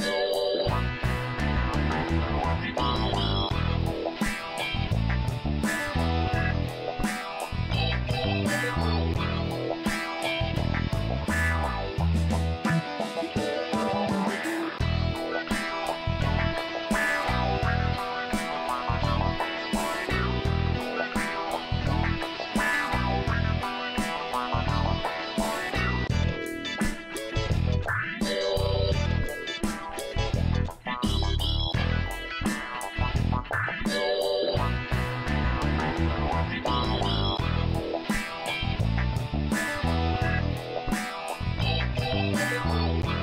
Bye. Bye.